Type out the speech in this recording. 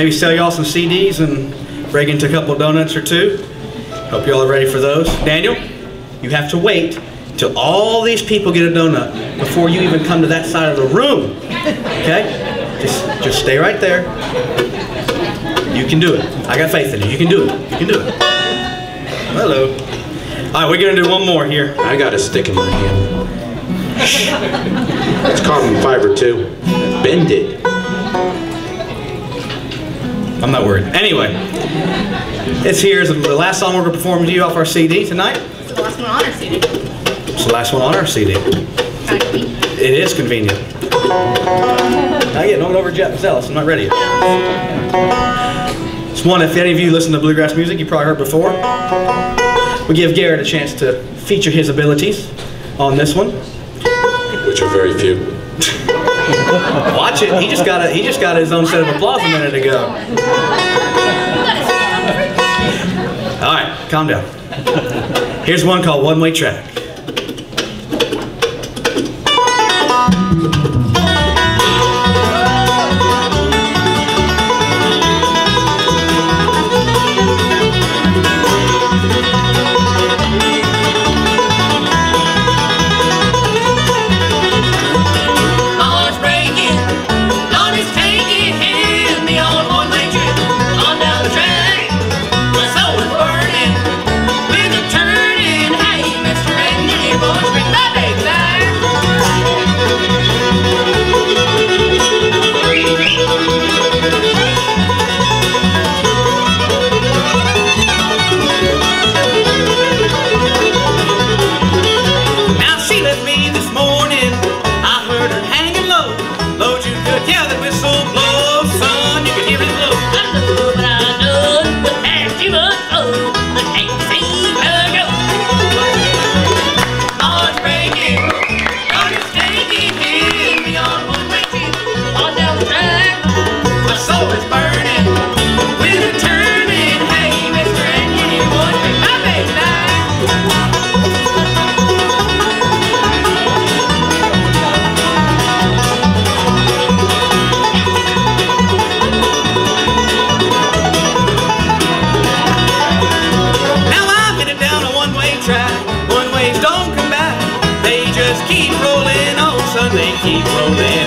maybe sell y'all some CDs and break into a couple donuts or two. Hope y'all are ready for those. Daniel, you have to wait till all these people get a donut before you even come to that side of the room. Okay? Just, just stay right there. You can do it. I got faith in you. You can do it. You can do it. Hello. All right, we're gonna do one more here. I got a stick in my hand. It's carbon fiber too. Bend it. I'm not worried. Anyway, this here is the last song we're gonna perform to you off our CD tonight. It's the last one on our CD. It's the last one on our CD. Kind of neat. It is convenient. Not yet. Don't get over zealous. I'm not ready yet. It's one, if any of you listen to bluegrass music, you probably heard before. We give Garrett a chance to feature his abilities on this one. Which are very few. Watch it. He just got a, he just got his own set of applause a minute ago. All right, calm down. Here's one called One Way Track. together we're so blessed. keep rolling.